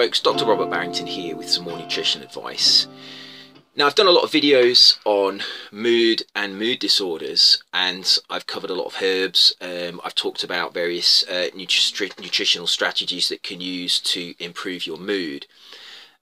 folks, Dr. Robert Barrington here with some more nutrition advice. Now, I've done a lot of videos on mood and mood disorders, and I've covered a lot of herbs. Um, I've talked about various uh, nutri nutritional strategies that can use to improve your mood.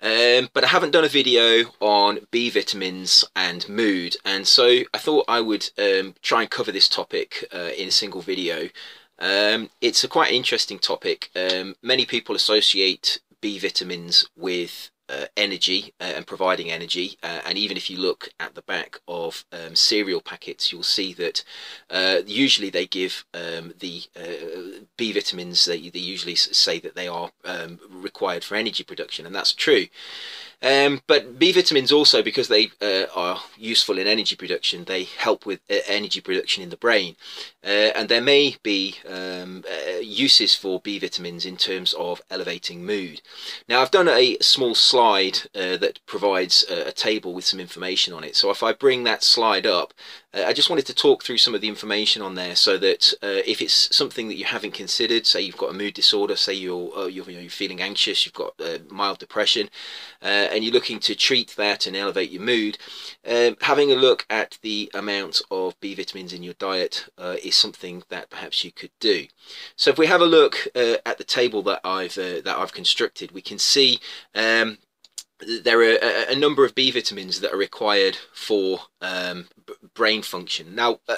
Um, but I haven't done a video on B vitamins and mood, and so I thought I would um, try and cover this topic uh, in a single video. Um, it's a quite interesting topic. Um, many people associate B vitamins with uh, energy uh, and providing energy. Uh, and even if you look at the back of um, cereal packets, you'll see that uh, usually they give um, the uh, B vitamins, they, they usually say that they are um, required for energy production, and that's true. Um, but B vitamins also, because they uh, are useful in energy production, they help with uh, energy production in the brain. Uh, and there may be um, uh, uses for B vitamins in terms of elevating mood. Now, I've done a small slide uh, that provides a, a table with some information on it. So if I bring that slide up, I just wanted to talk through some of the information on there so that uh, if it's something that you haven't considered, say you've got a mood disorder, say you're, uh, you're, you're, feeling anxious, you've got mild depression, and you're looking to treat that and elevate your mood, um, having a look at the amount of B vitamins in your diet uh, is something that perhaps you could do. So if we have a look uh, at the table that I've uh, that I've constructed, we can see um, there are a, a, number of B vitamins that are required for um, brain function. Now, uh,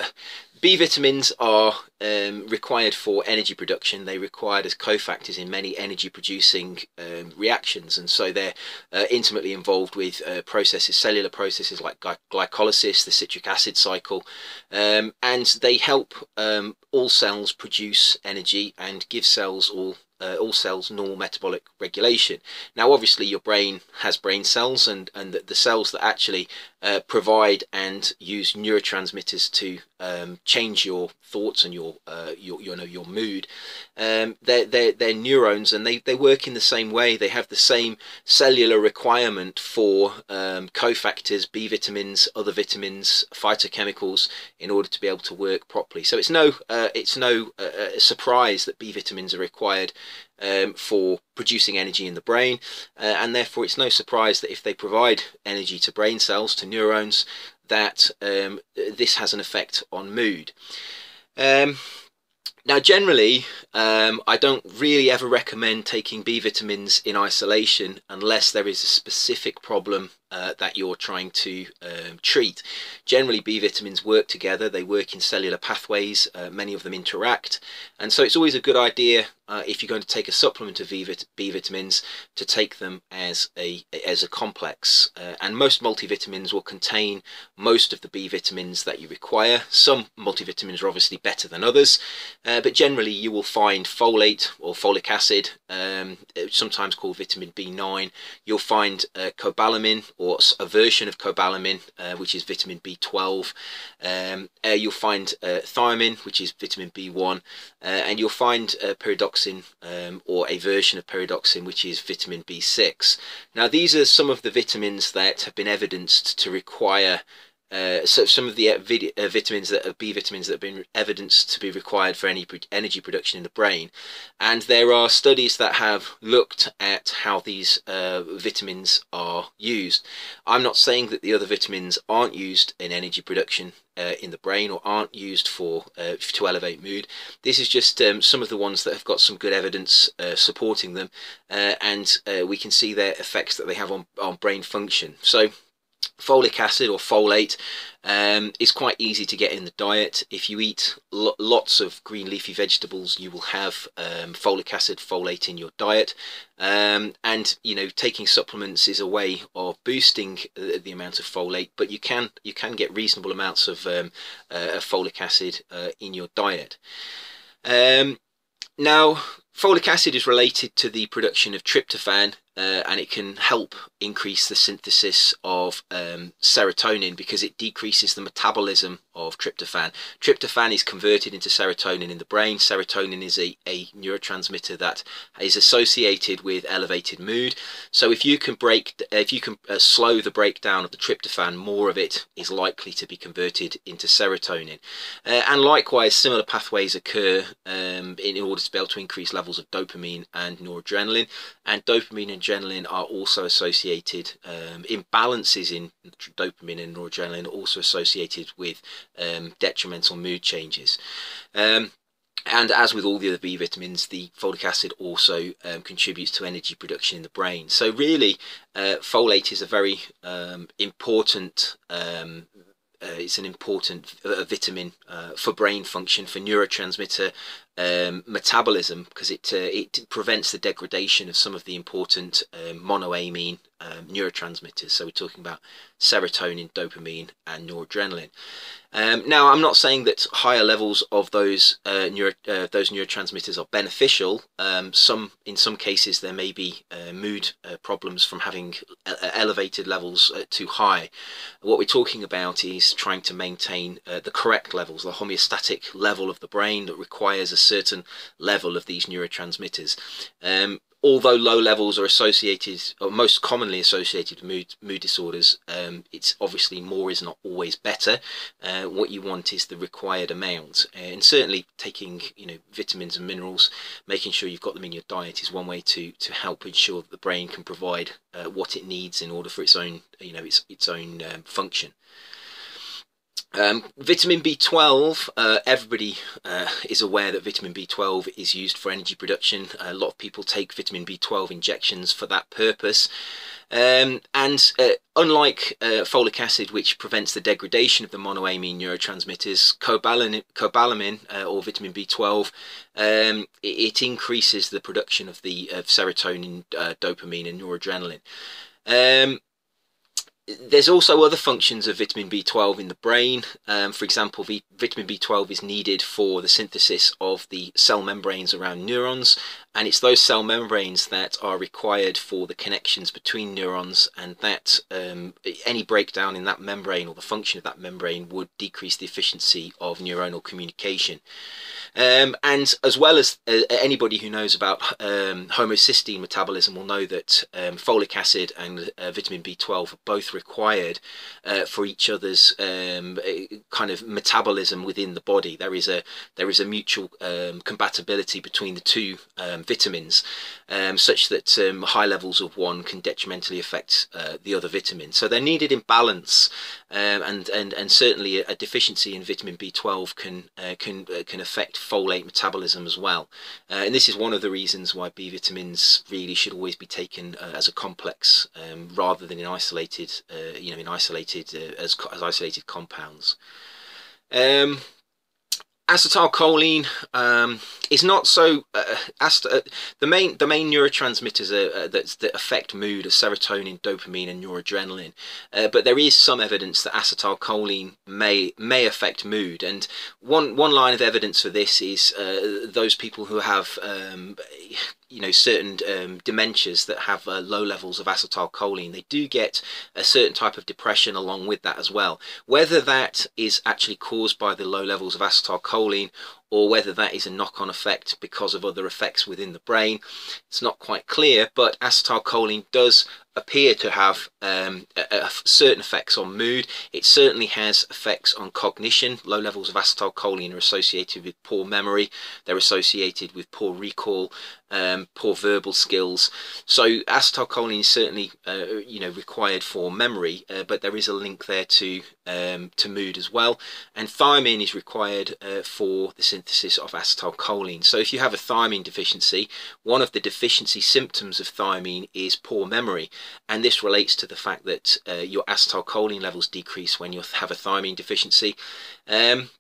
B vitamins are um, required for energy production. They're required as cofactors in many energy producing um, reactions, and so they're uh, intimately involved with uh, processes, cellular processes like glycolysis, the citric acid cycle, um, and they help um, all cells produce energy and give cells all uh, all cells normal metabolic regulation. Now, obviously, your brain has brain cells, and and the, the cells that actually uh, provide and use neurotransmitters to um, change your thoughts and your uh, your you know your mood. Um, they're, they're, they're neurons and they, they work in the same way. They have the same cellular requirement for um, cofactors, B vitamins, other vitamins, phytochemicals in order to be able to work properly. So it's no uh, it's no uh, uh surprise that B vitamins are required um, for producing energy in the brain, uh, and therefore it's no surprise that if they provide energy to brain cells, to neurons, that um, this has an effect on mood. Um, now, generally, um, I don't really ever recommend taking B vitamins in isolation unless there is a specific problem uh, that you're trying to um, treat. Generally, B vitamins work together, they work in cellular pathways, uh, many of them interact, and so it's always a good idea uh, if you're going to take a supplement of B vitamins to take them as a as a complex. Uh, and most multivitamins will contain most of the B vitamins that you require. Some multivitamins are obviously better than others, uh, but generally you will find folate or folic acid, um, sometimes called vitamin B9. You'll find uh, cobalamin or a version of cobalamin, uh, which is vitamin B12. Um, uh, you'll find uh, thiamine, which is vitamin B1, uh, and you'll find uh, pyridoxine um, or a version of pyridoxine, which is vitamin B6. Now, these are some of the vitamins that have been evidenced to require uh, so some of the uh, uh, vitamins that are B vitamins that have been evidenced to be required for any energy production in the brain, and there are studies that have looked at how these uh, vitamins are used. I'm not saying that the other vitamins aren't used in energy production in the brain or aren't used for to elevate mood. This is just um, some of the ones that have got some good evidence supporting them, and we can see their effects that they have on on brain function. So folic acid or folate um, is quite easy to get in the diet. If you eat lo lots of green leafy vegetables, you will have um, folic acid, folate in your diet. Um, and you know, taking supplements is a way of boosting uh, the amount of folate, but you can you can get reasonable amounts of, um, uh, folic acid uh, in your diet. Um, now, folic acid is related to the production of tryptophan uh, and it can help increase the synthesis of um, serotonin because it decreases the metabolism of tryptophan. Tryptophan is converted into serotonin in the brain. Serotonin is a, a neurotransmitter that is associated with elevated mood. So if you can break, if you can uh, slow the breakdown of the tryptophan, more of it is likely to be converted into serotonin. Uh, and likewise, similar pathways occur um, in order to be able to increase levels of dopamine and noradrenaline. And dopamine and adrenaline are also associated, um, imbalances in dopamine and noradrenaline also associated with um, detrimental mood changes. Um, and as with all the other B vitamins, the folic acid also um, contributes to energy production in the brain. So really, uh, folate is a very um, important um, uh, it's an important vitamin uh, for brain function, for neurotransmitter um, metabolism, because it uh, it prevents the degradation of some of the important um, monoamine um, neurotransmitters. So we're talking about serotonin, dopamine, and noradrenaline. Um, now, I'm not saying that higher levels of those uh, neuro, uh, those neurotransmitters are beneficial. Um, some, in some cases, there may be uh, mood uh, problems from having uh, elevated levels uh, too high. What we're talking about is trying to maintain the correct levels, the homeostatic level of the brain that requires a certain level of these neurotransmitters. Um, although low levels are associated or most commonly associated with mood, mood disorders um, it's obviously more is not always better. Uh, what you want is the required amount. And certainly taking you know vitamins and minerals making sure you've got them in your diet is one way to to help ensure that the brain can provide uh, what it needs in order for its own you know its its own um, function um, vitamin B12, uh, everybody uh, is aware that vitamin B12 is used for energy production. A lot of people take vitamin B12 injections for that purpose. Um, and uh, unlike uh, folic acid, which prevents the degradation of the monoamine neurotransmitters, cobalamin, cobalamin uh, or vitamin B12, um, it, it, increases the production of the of serotonin, uh, dopamine, and noradrenaline. Um, there's also other functions of vitamin B12 in the brain. Um, for example, v vitamin B12 is needed for the synthesis of the cell membranes around neurons, and it's those cell membranes that are required for the connections between neurons, and that um, any breakdown in that membrane or the function of that membrane would decrease the efficiency of neuronal communication. Um, and as well as uh, anybody who knows about um, homocysteine metabolism will know that um, folic acid and uh, vitamin B12 are both required uh, for each other's um, kind of metabolism within the body. There is a there is a mutual um, compatibility between the two um, vitamins, such that high levels of one can detrimentally affect uh, the other vitamin. So they're needed in balance, and and and certainly a deficiency in vitamin B12 can uh, can uh, can affect folate metabolism as well. Uh, and this is one of the reasons why B vitamins really should always be taken uh, as a complex um, rather than in isolated, uh, you know, in isolated as, as isolated compounds. Um, acetylcholine um, is not so uh, uh, the main the main neurotransmitters are, uh, that, that affect mood are serotonin dopamine and noradrenaline. Uh, but there is some evidence that acetylcholine may may affect mood. And one one line of evidence for this is uh, those people who have um, you know certain um, dementias that have uh, low levels of acetylcholine they do get a certain type of depression along with that as well. Whether that is actually caused by the low levels of acetylcholine or whether that is a knock-on effect because of other effects within the brain it's not quite clear but acetylcholine does appear to have um, a, a certain effects on mood. It certainly has effects on cognition. Low levels of acetylcholine are associated with poor memory. They're associated with poor recall, um, poor verbal skills. So acetylcholine is certainly, uh, you know, required for memory, uh, but there is a link there to um, to mood as well. And thiamine is required uh, for the synthesis of acetylcholine. So if you have a thiamine deficiency, one of the deficiency symptoms of thiamine is poor memory and this relates to the fact that uh, your acetylcholine levels decrease when you have a thiamine deficiency. Um,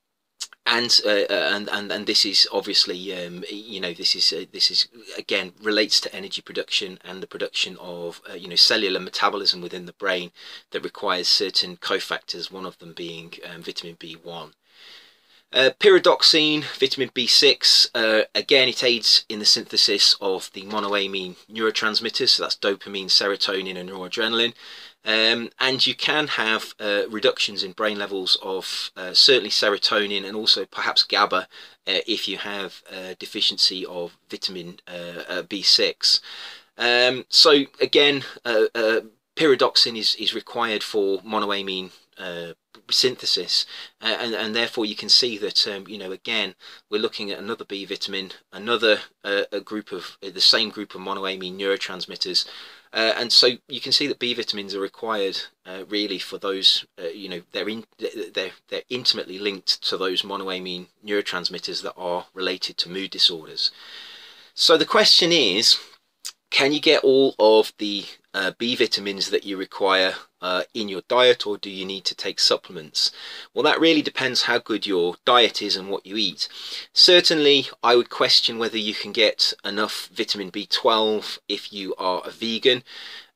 and, uh, uh, and and and this is obviously um, you know this is uh, this is again relates to energy production and the production of uh, you know cellular metabolism within the brain that requires certain cofactors one of them being um, vitamin B1 Uh, pyridoxine, vitamin B6, uh, again it aids in the synthesis of the monoamine neurotransmitters, so that's dopamine, serotonin and noradrenaline. Um, and you can have uh, reductions in brain levels of uh, certainly serotonin and also perhaps GABA uh, if you have a deficiency of vitamin uh, B6. Um, so again, pyridoxine is, is required for monoamine synthesis uh, and, and therefore you can see that um, you know again we're looking at another B vitamin another uh, a group of uh, the same group of monoamine neurotransmitters. Uh, and so you can see that B vitamins are required uh, really for those you know they're in they're they're intimately linked to those monoamine neurotransmitters that are related to mood disorders. So the question is can you get all of the uh, B vitamins that you require uh, in your diet or do you need to take supplements? Well, that really depends how good your diet is and what you eat. Certainly, I would question whether you can get enough vitamin B12 if you are a vegan.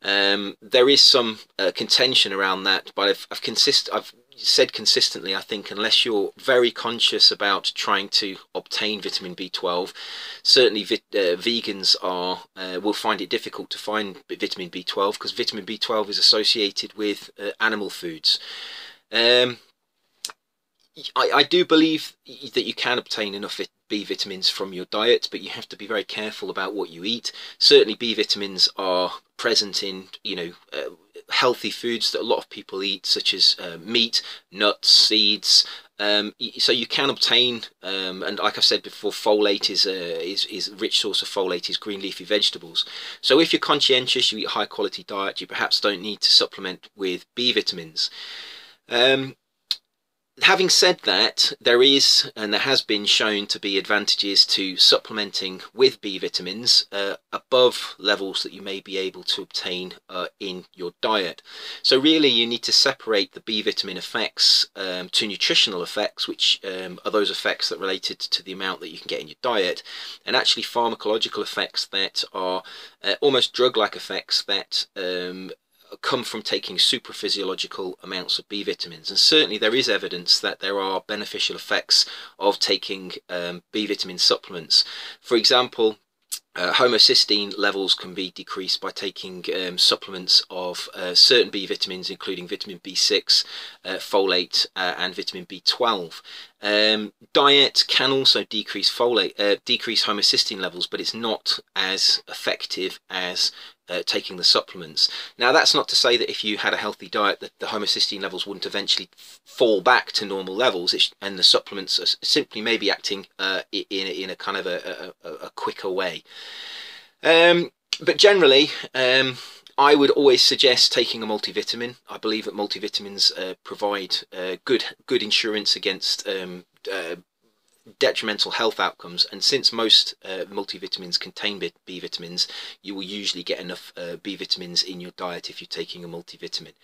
Um, there is some uh, contention around that, but I've, I've, consist I've said consistently, I think, unless you're very conscious about trying to obtain vitamin B12, certainly uh, vegans are uh, will find it difficult to find vitamin B12 because vitamin B12 is associated with uh, animal foods. Um, I, I do believe that you can obtain enough B vitamins from your diet, but you have to be very careful about what you eat. Certainly, B vitamins are present in you know uh, healthy foods that a lot of people eat, such as uh, meat, nuts, seeds. Um, so you can obtain, um, and like I've said before, folate is a is is rich source of folate is green leafy vegetables. So if you're conscientious, you eat a high quality diet, you perhaps don't need to supplement with B vitamins. Um, having said that, there is and there has been shown to be advantages to supplementing with B vitamins uh, above levels that you may be able to obtain uh, in your diet. So really you need to separate the B vitamin effects um, to nutritional effects, which um, are those effects that related to the amount that you can get in your diet, and actually pharmacological effects that are uh, almost drug-like effects that um, come from taking supraphysiological amounts of B vitamins. And certainly there is evidence that there are beneficial effects of taking um, B vitamin supplements. For example, uh, homocysteine levels can be decreased by taking um, supplements of uh, certain B vitamins, including vitamin B6, uh, folate, uh, and vitamin B12. Um, diet can also decrease folate, uh, decrease homocysteine levels, but it's not as effective as uh, taking the supplements. Now, that's not to say that if you had a healthy diet, that the homocysteine levels wouldn't eventually fall back to normal levels, and the supplements are simply maybe acting uh, in in a kind of a, a, a quicker way. Um, but generally, um, I would always suggest taking a multivitamin. I believe that multivitamins uh, provide uh, good good insurance against um, uh, detrimental health outcomes and since most uh, multivitamins contain B vitamins you will usually get enough uh, B vitamins in your diet if you're taking a multivitamin.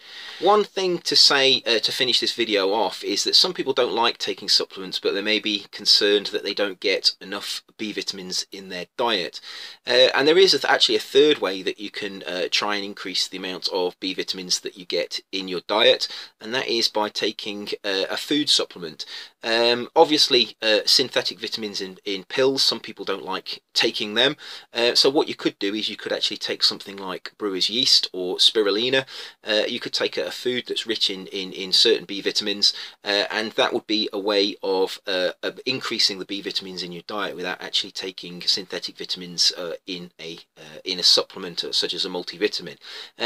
One thing to say uh, to finish this video off is that some people don't like taking supplements but they may be concerned that they don't get enough B vitamins in their diet uh, and there is actually a third way that you can uh, try and increase the amount of B vitamins that you get in your diet and that is by taking uh, a food supplement. Um, obviously synthetic vitamins in, in pills. Some people don't like taking them. Uh, so what you could do is you could actually take something like brewer's yeast or spirulina. Uh, you could take a, food that's rich in, in, in certain B vitamins uh, and that would be a way of, uh, of, increasing the B vitamins in your diet without actually taking synthetic vitamins uh, in a uh, in a supplement such as a multivitamin.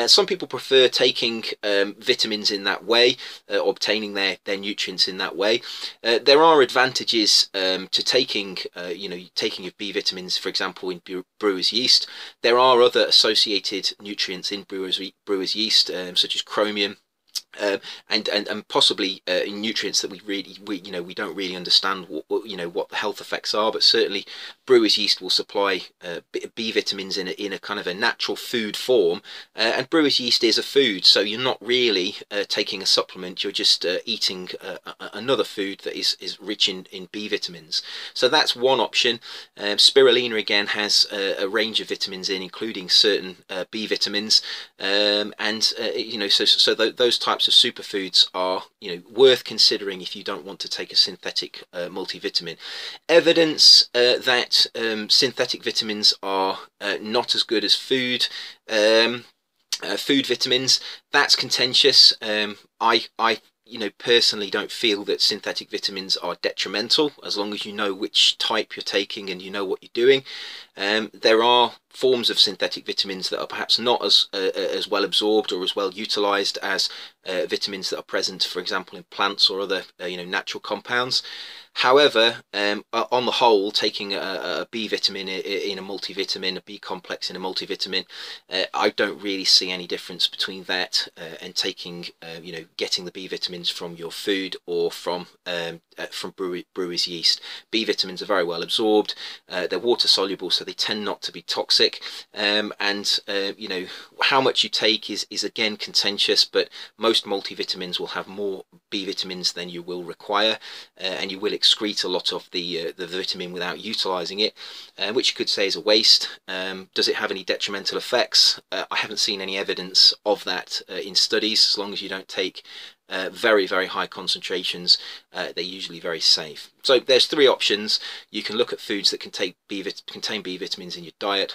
some people prefer taking um, vitamins in that way, obtaining their, their nutrients in that way. there are advantages um, to taking, uh, you know, taking of B vitamins, for example, in brewer's yeast. There are other associated nutrients in brewer's, brewer's yeast, um, such as chromium, uh, and, and and possibly uh, nutrients that we really we you know we don't really understand what, what, you know what the health effects are but certainly brewer's yeast will supply uh, B vitamins in a, in a kind of a natural food form. Uh, and brewer's yeast is a food so you're not really uh, taking a supplement. You're just uh, eating another food that is is rich in, in B vitamins. So that's one option. Um, spirulina again has a, a, range of vitamins in including certain B vitamins. Um, and you know so so th those types types of superfoods are you know worth considering if you don't want to take a synthetic uh, multivitamin. Evidence uh, that um, synthetic vitamins are uh, not as good as food. Um, uh, food vitamins that's contentious um, i i you know, personally don't feel that synthetic vitamins are detrimental as long as you know which type you're taking and you know what you're doing. Um, there are forms of synthetic vitamins that are perhaps not as uh, uh as well absorbed or as well utilized as uh, vitamins that are present, for example, in plants or other uh, you know natural compounds. However, um, on the whole, taking a, a B vitamin in a multivitamin, a B complex in a multivitamin, uh, I don't really see any difference between that uh, and taking, you know, getting the B vitamins from your food or from um, from brewer's yeast. B vitamins are very well absorbed. They're water soluble, so they tend not to be toxic. Um, and uh, you know how much you take is is again contentious, but most multivitamins will have more B vitamins than you will require, and you will excrete a lot of the uh, the vitamin without utilizing it, uh, which you could say is a waste. Um, does it have any detrimental effects? Uh, I haven't seen any evidence of that uh, in studies. As long as you don't take uh, very very high concentrations, uh, they're usually very safe. So there's three options. You can look at foods that contain B, contain B vitamins in your diet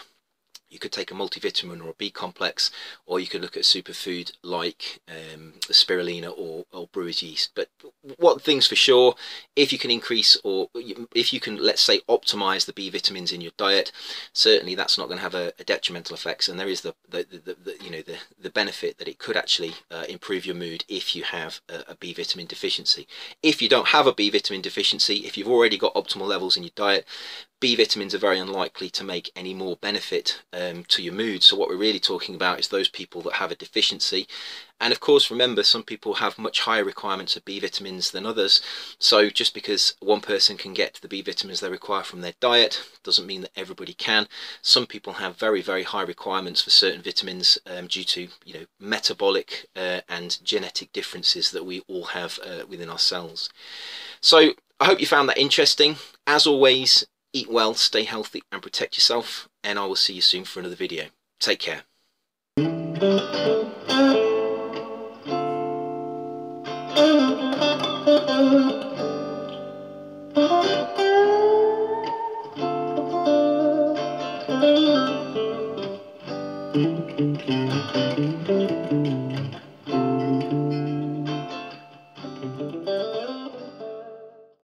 you could take a multivitamin or a B complex, or you could look at a superfood like um, spirulina or, or brewer's yeast. But one thing's for sure, if you can increase or if you can, let's say, optimize the B vitamins in your diet, certainly that's not going to have a, a detrimental effects. And there is the, the, the, the, you know the, the benefit that it could actually uh, improve your mood if you have a, a B vitamin deficiency. If you don't have a B vitamin deficiency, if you've already got optimal levels in your diet, B vitamins are very unlikely to make any more benefit um, to your mood. So what we're really talking about is those people that have a deficiency. And of course, remember, some people have much higher requirements of B vitamins than others. So just because one person can get the B vitamins they require from their diet doesn't mean that everybody can. Some people have very, very high requirements for certain vitamins um, due to, you know, metabolic uh, and genetic differences that we all have uh, within our cells. So I hope you found that interesting. As always, eat well, stay healthy, and protect yourself. And I will see you soon for another video. Take care.